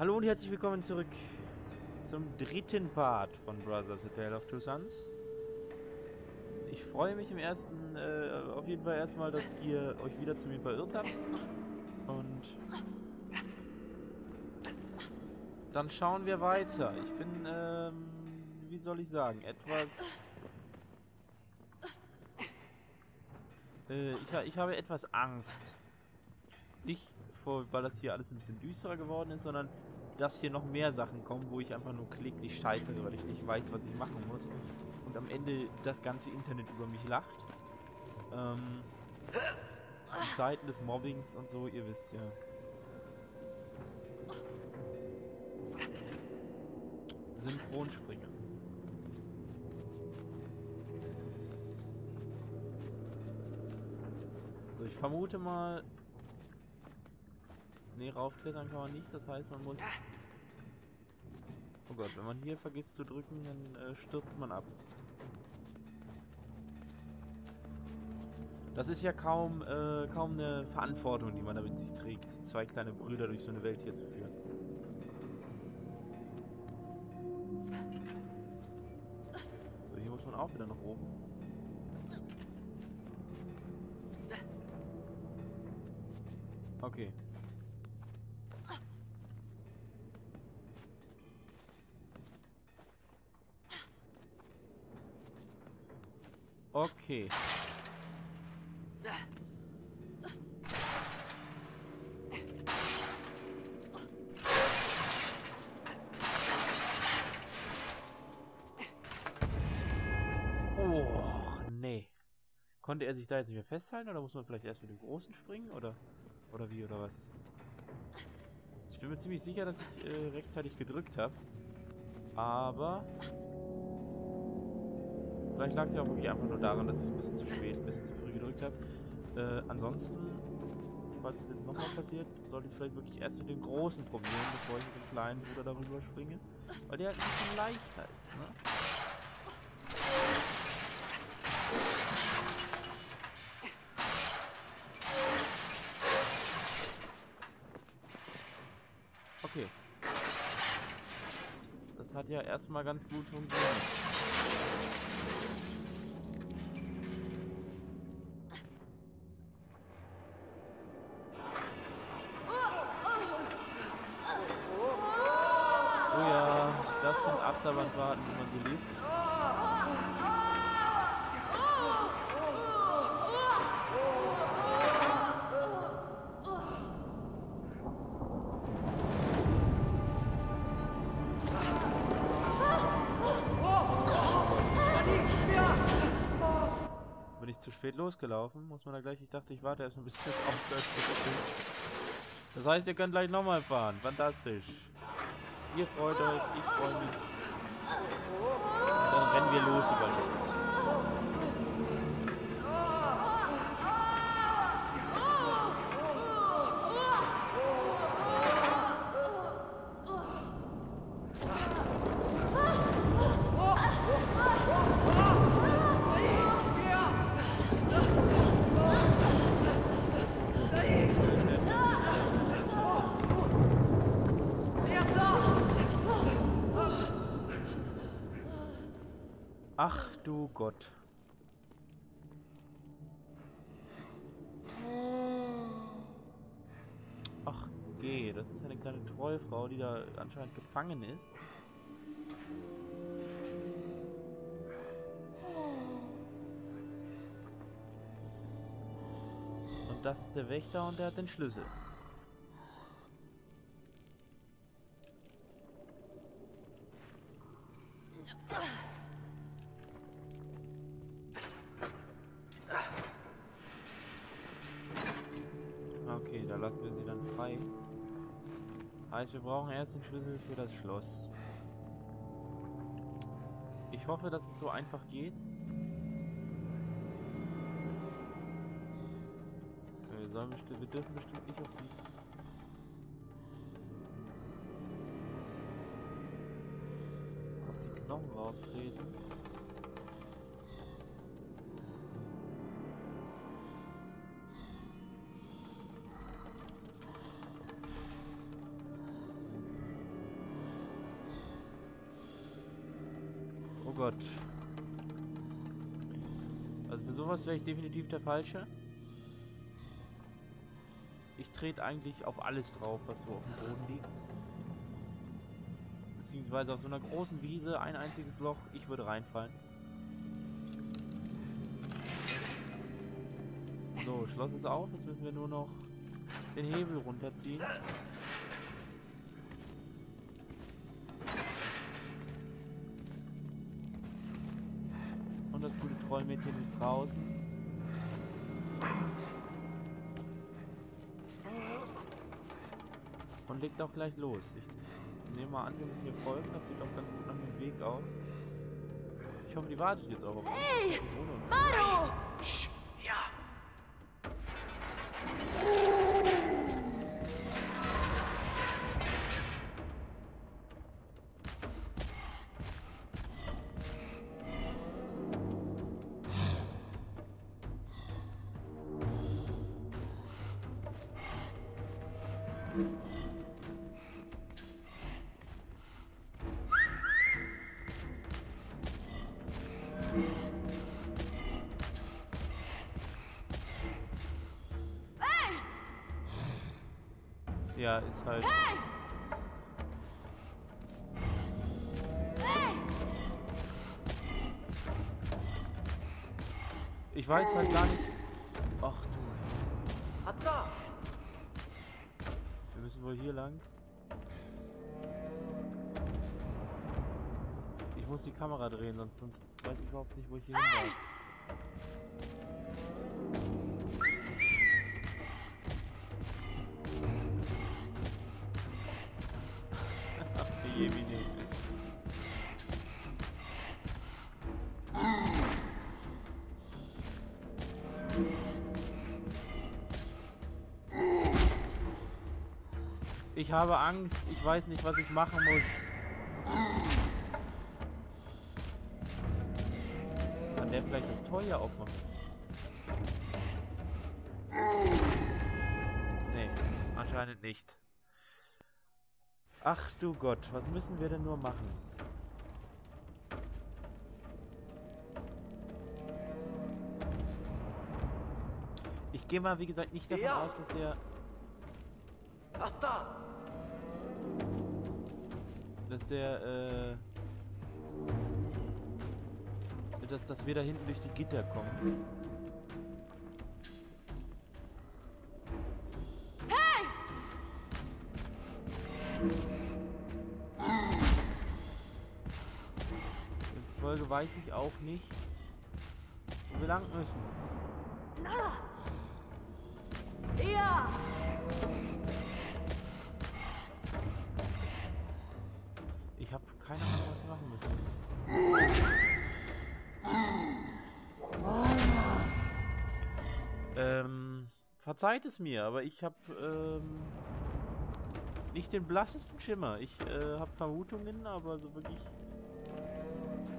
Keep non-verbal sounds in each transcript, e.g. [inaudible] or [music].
Hallo und herzlich willkommen zurück zum dritten Part von Brothers A Tale of Two Sons. Ich freue mich im ersten, äh, auf jeden Fall erstmal, dass ihr euch wieder zu mir verirrt habt. Und dann schauen wir weiter. Ich bin, ähm, wie soll ich sagen, etwas... Äh, ich, ich habe etwas Angst. Nicht, vor, weil das hier alles ein bisschen düsterer geworden ist, sondern dass hier noch mehr Sachen kommen, wo ich einfach nur kläglich scheitere, weil ich nicht weiß, was ich machen muss. Und am Ende das ganze Internet über mich lacht. Ähm, Zeiten des Mobbings und so, ihr wisst ja. Synchronspringer. So, ich vermute mal, Ne, raufklettern kann man nicht, das heißt man muss... Gott, wenn man hier vergisst zu drücken, dann äh, stürzt man ab. Das ist ja kaum, äh, kaum eine Verantwortung, die man da mit sich trägt, zwei kleine Brüder durch so eine Welt hier zu führen. So, hier muss man auch wieder nach oben. Okay. Oh, nee. Konnte er sich da jetzt nicht mehr festhalten oder muss man vielleicht erst mit dem Großen springen oder oder wie oder was? Ich bin mir ziemlich sicher, dass ich äh, rechtzeitig gedrückt habe. Aber Vielleicht lag es ja auch wirklich einfach nur daran, dass ich ein bisschen zu spät, ein bisschen zu früh gedrückt habe. Äh, ansonsten, falls es jetzt nochmal passiert, sollte ich es vielleicht wirklich erst mit dem Großen probieren, bevor ich mit dem kleinen Bruder darüber springe. Weil der halt ein bisschen leichter ist, ne? Okay. Das hat ja erstmal ganz gut funktioniert. Zu spät losgelaufen? Muss man da gleich... Ich dachte, ich warte erst ein bisschen auf Das heißt, ihr könnt gleich nochmal fahren. Fantastisch. Ihr freut euch, ich freue mich. Dann rennen wir los über den. Ach du Gott. Ach geh, das ist eine kleine Trollfrau, die da anscheinend gefangen ist. Und das ist der Wächter und der hat den Schlüssel. Schlüssel für das Schloss. Ich hoffe, dass es so einfach geht. Wir, sollen bestimmt, wir dürfen bestimmt nicht auf die... auf die Knochen rauftreten. Gott. Also für sowas wäre ich definitiv der Falsche. Ich trete eigentlich auf alles drauf, was so auf dem Boden liegt. Beziehungsweise auf so einer großen Wiese, ein einziges Loch, ich würde reinfallen. So, Schloss ist auf, jetzt müssen wir nur noch den Hebel runterziehen. Trollmädchen ist draußen. Und legt auch gleich los. Ich nehme mal an, wir müssen ihr folgen. Das sieht auch ganz gut nach dem Weg aus. Ich hoffe, die wartet jetzt auch auf uns. Hey! Maro! Sch, ja. Ist halt. Hey! Ich weiß halt gar nicht. Ach du. Atta! Wir müssen wohl hier lang. Ich muss die Kamera drehen, sonst, sonst weiß ich überhaupt nicht, wo ich hier hin darf. Ich habe Angst, ich weiß nicht, was ich machen muss. Kann der vielleicht das Tor hier aufmachen? Nee, anscheinend nicht. Ach du Gott, was müssen wir denn nur machen? Ich gehe mal, wie gesagt, nicht davon Ja. aus, dass der Atta! Dass der, äh, dass, dass wir da hinten durch die Gitter kommen. Folge weiß ich auch nicht, wo wir lang müssen. Na! Ähm, verzeiht es mir, aber ich habe ähm, nicht den blassesten Schimmer. Ich äh, habe Vermutungen, aber so wirklich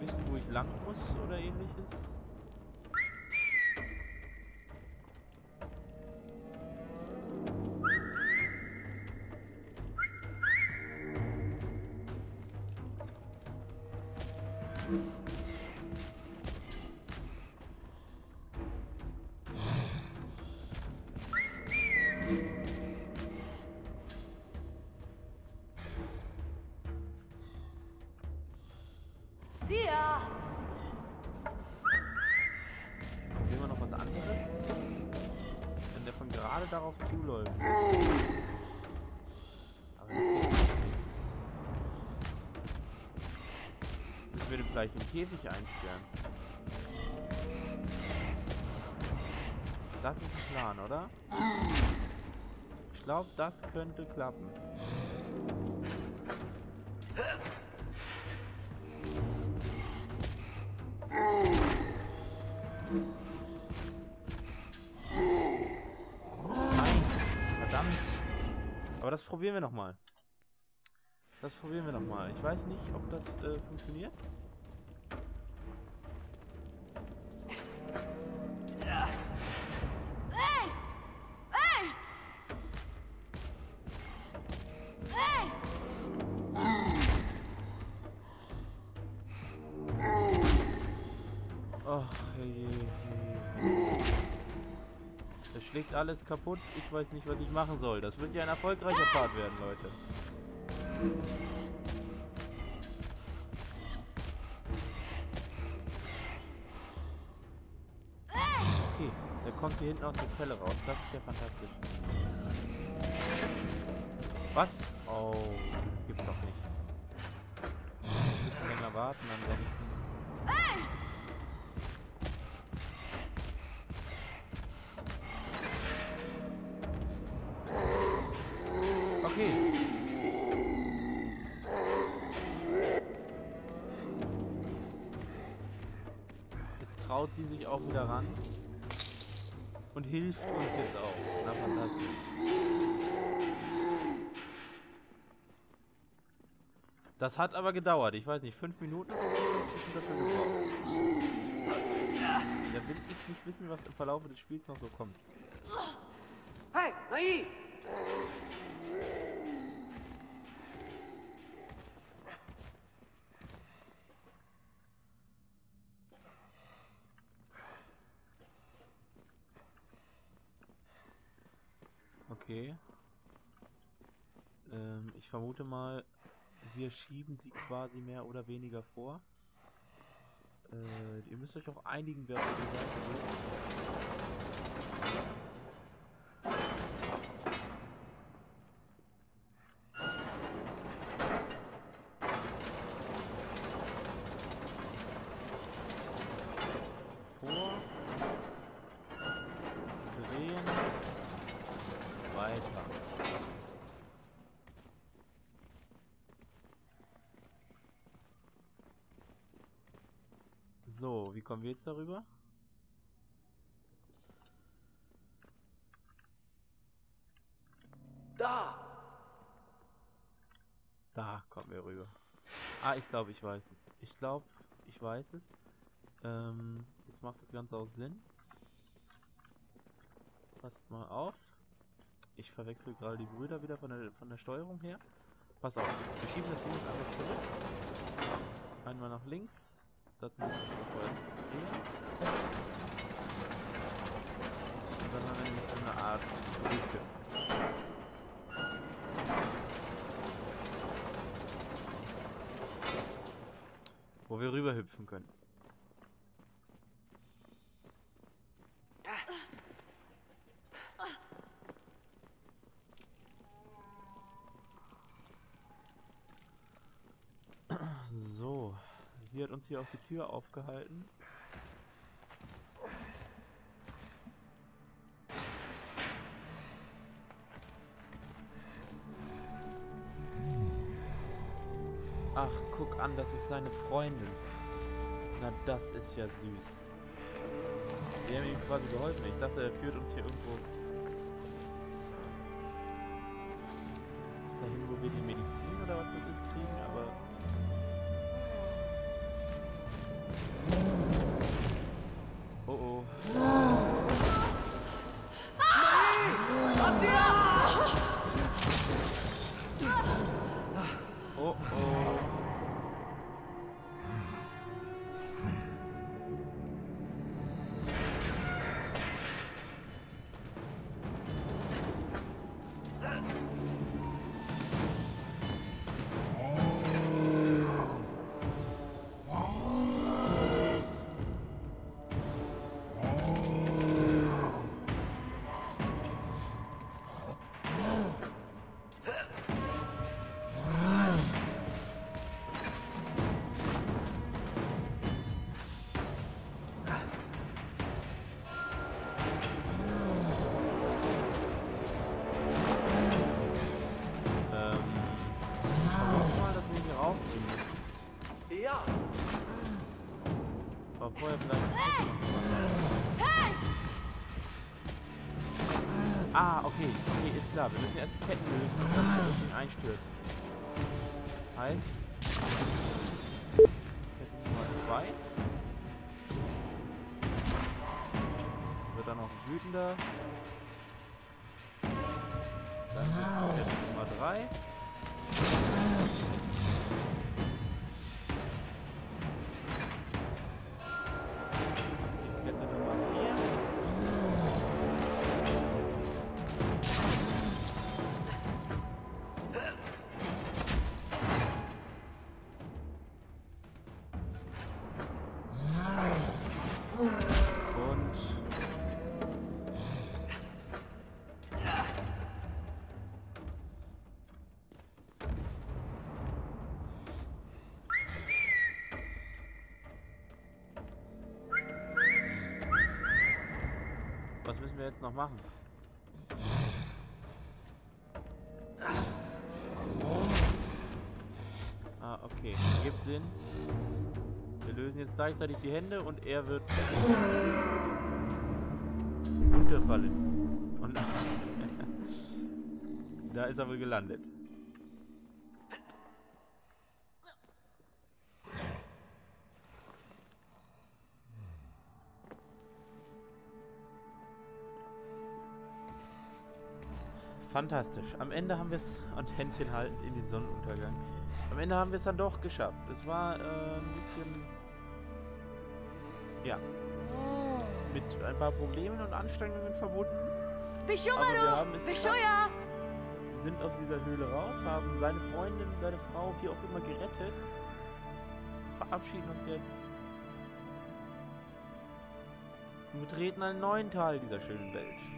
wissen, wo ich lang muss oder ähnliches. Was anderes? Wenn der von gerade darauf zuläuft. Aber. Müssen wir den vielleicht im Käfig einsperren? Das ist ein Plan, oder? Ich glaube, das könnte klappen. Probieren wir nochmal. Das probieren wir nochmal. Ich weiß nicht, ob das äh, funktioniert. Schlägt alles kaputt. Ich weiß nicht, was ich machen soll. Das wird ja ein erfolgreicher Part werden, Leute. Okay, der kommt hier hinten aus der Zelle raus. Das ist ja fantastisch. Was? Oh, das gibt's doch nicht. Ein bisschen länger warten, ansonsten. Okay. Jetzt traut sie sich auch wieder ran. Und hilft uns jetzt auch. Na, fantastisch. Das hat aber gedauert. Ich weiß nicht, fünf Minuten. Da will ich nicht wissen, was im Verlauf des Spiels noch so kommt. Hey, Nai! Okay. Ähm, ich vermute mal, wir schieben sie quasi mehr oder weniger vor. Äh, ihr müsst euch auch einigen, wer auf die Seite geht. Vor. Drehen. Weiter. So, wie kommen wir jetzt darüber? Da! Da kommen wir rüber. Ah, ich glaube, ich weiß es. Ich glaube, ich weiß es. Ähm, jetzt macht das Ganze auch Sinn. Passt mal auf. Ich verwechsel gerade die Brüder wieder von der, von der Steuerung her. Pass auf, wir schieben das Ding jetzt einfach zurück. Einmal nach links. Dazu müssen wir vorerst drehen. Und dann haben wir nämlich so eine Art Brücke. Wo wir rüber hüpfen können. So, hat uns hier auf die Tür aufgehalten. Ach, guck an, das ist seine Freundin. Na, das ist ja süß. Wir haben ihm quasi geholfen. Ich dachte, er führt uns hier irgendwo dahin, wo wir die Medizin oder was das ist kriegen, aber okay, okay, ist klar. Wir müssen erst die Ketten lösen und dann das einstürzen. Heißt, Kette Nummer 2. Es wird dann ein wütender. Sonst noch machen? Ah, okay. Gibt Sinn. Wir lösen jetzt gleichzeitig die Hände und er wird runterfallen. Und [laughs] da ist er wohl gelandet. Fantastisch. Am Ende haben wir es, und [laughs] Händchen halten in den Sonnenuntergang. Am Ende haben wir es dann doch geschafft. Es war äh, ein bisschen, ja, mit ein paar Problemen und Anstrengungen verbunden. Aber wir haben es Bishoya! sind aus dieser Höhle raus, haben seine Freundin, seine Frau, wie auch immer, gerettet. Verabschieden uns jetzt. Und betreten einen neuen Teil dieser schönen Welt.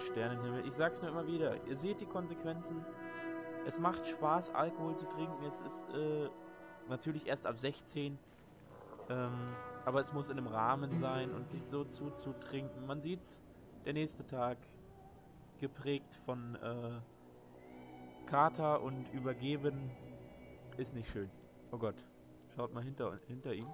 Sternenhimmel. Ich sag's nur immer wieder. Ihr seht die Konsequenzen. Es macht Spaß, Alkohol zu trinken. Es ist äh, natürlich erst ab 16. Ähm, aber es muss in einem Rahmen sein und sich so zuzutrinken. Man sieht's, der nächste Tag geprägt von äh, Kater und Übergeben ist nicht schön. Oh Gott. Schaut mal hinter, hinter ihm.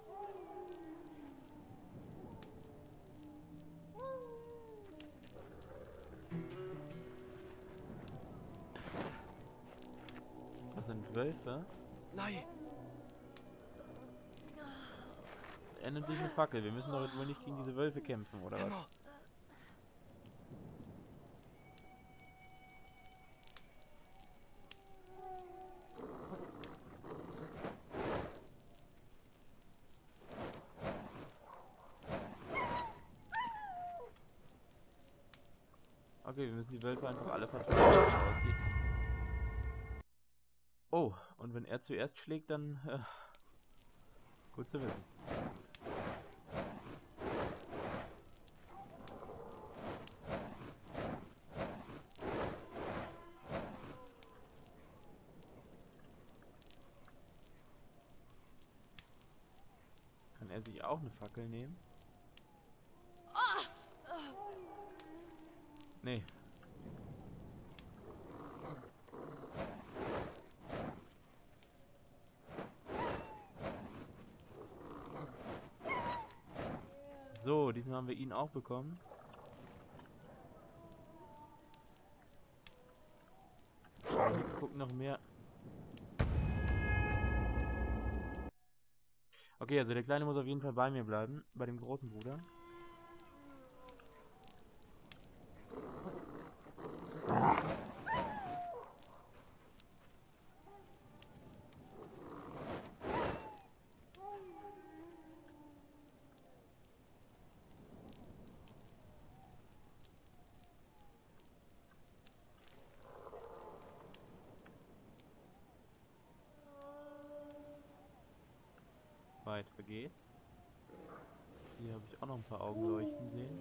Sind Wölfe. Nein. Er nennt sich eine Fackel. Wir müssen doch jetzt wohl nicht gegen diese Wölfe kämpfen, oder was? Okay, wir müssen die Wölfe einfach alle verteilen, wie es aussieht. Und wenn er zuerst schlägt, dann... Äh, gut zu wissen. Kann er sich auch eine Fackel nehmen? Nee. So, diesmal haben wir ihn auch bekommen. Gucken noch mehr. Okay, also der Kleine muss auf jeden Fall bei mir bleiben, bei dem großen Bruder. Weiter geht's. Hier habe ich auch noch ein paar Augen leuchten sehen.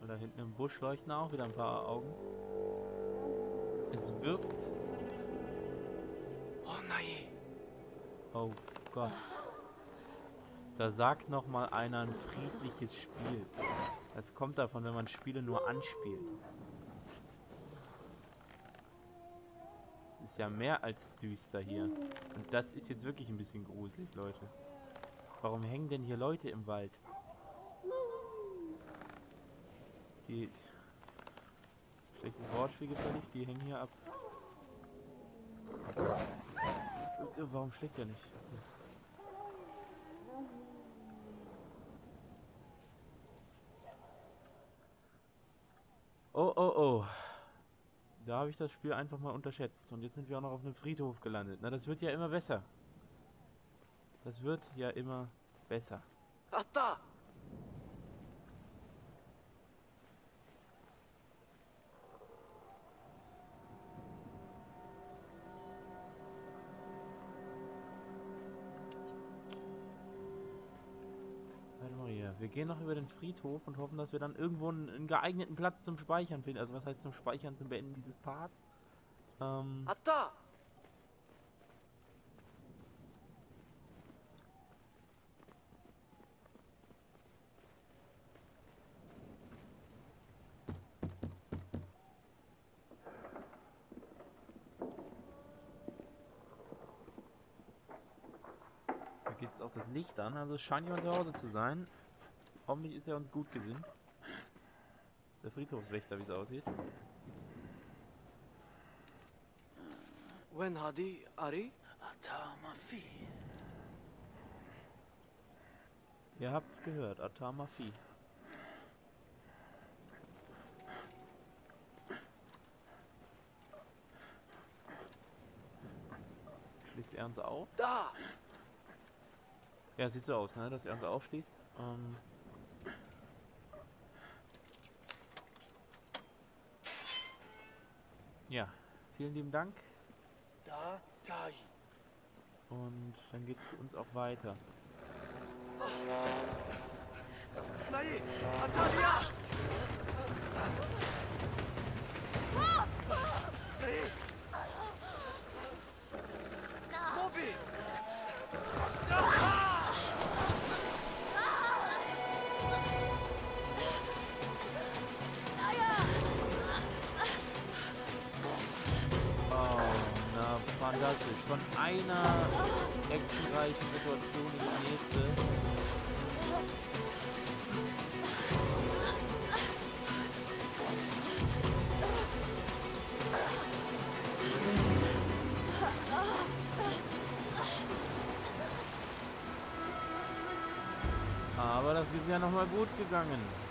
Und da hinten im Busch leuchten auch wieder ein paar Augen. Es wirkt. Oh nein. Oh Gott. Da sagt noch mal einer ein friedliches Spiel. Das kommt davon, wenn man Spiele nur anspielt. Es ist ja mehr als düster hier. Und das ist jetzt wirklich ein bisschen gruselig, Leute. Warum hängen denn hier Leute im Wald? Die... Schlechtes Wortspiel gefällig, die hängen hier ab. Warum schlägt er nicht? Oh, oh, oh. Da habe ich das Spiel einfach mal unterschätzt. Und jetzt sind wir auch noch auf einem Friedhof gelandet. Na, das wird ja immer besser. Das wird ja immer besser. Atta! Warte Wir gehen noch über den Friedhof und hoffen, dass wir dann irgendwo einen, einen geeigneten Platz zum Speichern finden. Also was heißt zum Speichern, zum Beenden dieses Parts? Ähm, Atta! da geht jetzt auch das Licht an. Also es scheint jemand zu Hause zu sein. Hoffentlich ist er uns gut gesinnt. Der Friedhofswächter, wie es aussieht. When hadi Ari? Atta Mafi. Ihr habt's gehört. Atamafi. Schließt er uns auf? Da! Ja, sieht so aus, ne? Dass er uns aufschließt. Ähm ja, vielen lieben Dank. Da Tai. Und dann geht's für uns auch weiter. Nai! Atalia! Nai! Einer actionreichen Situation in die nächste. Aber das ist ja nochmal gut gegangen.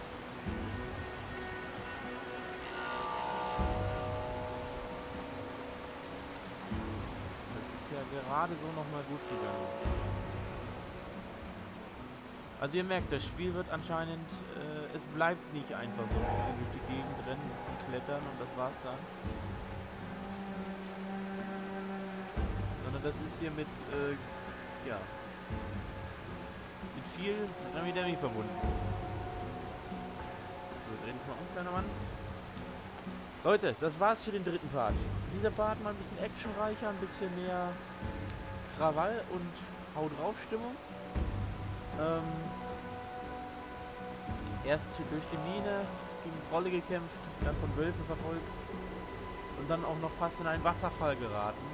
Gerade so nochmal gut gegangen. Also ihr merkt, das Spiel wird anscheinend, äh, es bleibt nicht einfach so ein bisschen durch die Gegend rennen, ein bisschen klettern und das war's dann. Sondern das ist hier mit, äh, ja, mit viel Dynamik verbunden. So, dreh dich mal um, kleiner Mann. Leute, das war's für den dritten Part. Dieser Part mal ein bisschen actionreicher, ein bisschen mehr Krawall und Hau drauf Stimmung. Ähm, erst durch die Mine gegen Trolle gekämpft, dann von Wölfen verfolgt und dann auch noch fast in einen Wasserfall geraten.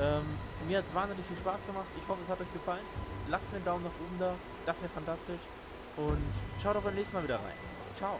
Ähm, mir hat es wahnsinnig viel Spaß gemacht. Ich hoffe, es hat euch gefallen. Lasst mir einen Daumen nach oben da. Das wäre fantastisch. Und schaut auch beim nächsten Mal wieder rein. Ciao.